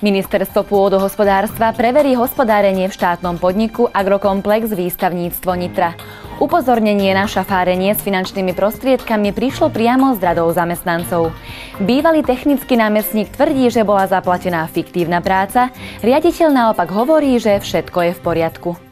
Ministerstvo pôdohospodárstva preverí hospodárenie v štátnom podniku Agrokomplex Výstavníctvo Nitra. Upozornenie na šafárenie s finančnými prostriedkami prišlo priamo z radou zamestnancov. Bývalý technický námestník tvrdí, že bola zaplatená fiktívna práca, riaditeľ naopak hovorí, že všetko je v poriadku.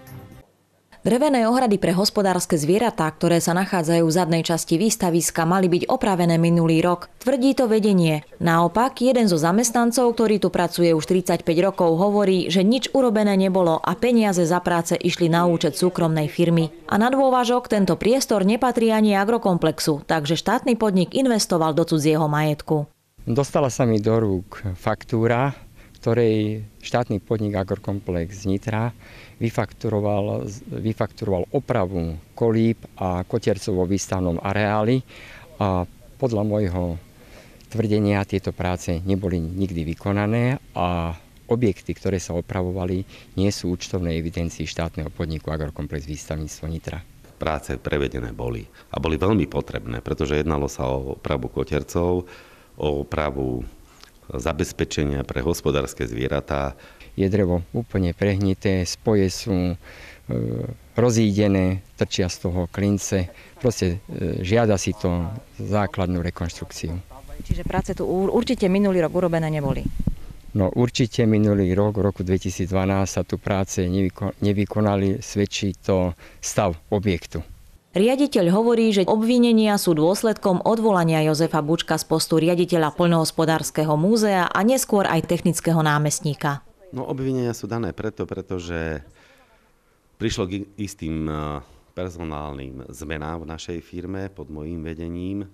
Drevené ohrady pre hospodárske zvieratá, ktoré sa nachádzajú v zadnej časti výstaviska, mali byť opravené minulý rok. Tvrdí to vedenie. Naopak, jeden zo zamestnancov, ktorý tu pracuje už 35 rokov, hovorí, že nič urobené nebolo a peniaze za práce išli na účet súkromnej firmy. A na dôvažok tento priestor nepatrí ani agrokomplexu, takže štátny podnik investoval do cudzieho majetku. Dostala sa mi do rúk faktúra, ktorej štátny podnik Agrokomplex Nitra vyfakturoval, vyfakturoval opravu kolíp a kotiercov vo výstavnom areáli a podľa môjho tvrdenia tieto práce neboli nikdy vykonané a objekty, ktoré sa opravovali, nie sú účtovnej evidencii štátneho podniku Agrokomplex výstavníctvo Nitra práce prevedené boli. A boli veľmi potrebné, pretože jednalo sa o opravu kotercov, o opravu zabezpečenia pre hospodárske zvieratá je drevo úplne prehnité, spoje sú e, rozídené, trčia z toho klince. Proste e, žiada si to základnú rekonštrukciu. Čiže práce tu určite minulý rok urobené neboli? No určite minulý rok, v roku 2012 sa tu práce nevykonali, svedčí to stav objektu. Riaditeľ hovorí, že obvinenia sú dôsledkom odvolania Jozefa Bučka z postu riaditeľa Poľnohospodárskeho múzea a neskôr aj technického námestníka. No obvinenia sú dané preto, pretože prišlo k istým eh, personálnym zmenám v našej firme pod mojím vedením.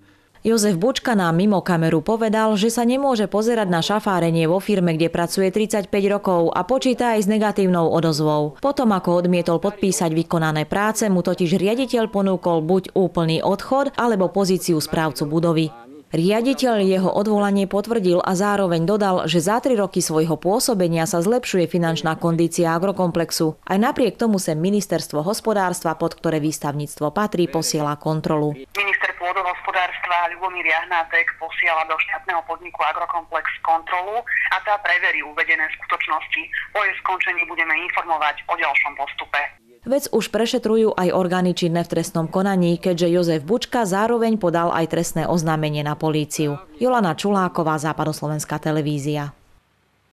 Jozef Bučka nám mimo kameru povedal, že sa nemôže pozerať na šafárenie vo firme, kde pracuje 35 rokov a počíta aj s negatívnou odozvou. Potom, ako odmietol podpísať vykonané práce, mu totiž riaditeľ ponúkol buď úplný odchod, alebo pozíciu správcu budovy. Riaditeľ jeho odvolanie potvrdil a zároveň dodal, že za tri roky svojho pôsobenia sa zlepšuje finančná kondícia agrokomplexu. Aj napriek tomu sa ministerstvo hospodárstva, pod ktoré výstavníctvo patrí, posiela kontrolu. Minister pôdohospodárstva Ľubomír Jahnátek posiela do štátneho podniku Agrokomplex kontrolu a tá preverí uvedené skutočnosti. Po jej skončení budeme informovať o ďalšom postupe. Vec už prešetrujú aj orgány činné v trestnom konaní, keďže Jozef Bučka zároveň podal aj trestné oznámenie na políciu. Jolana Čuláková, Západoslovenská televízia.